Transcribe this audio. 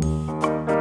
Música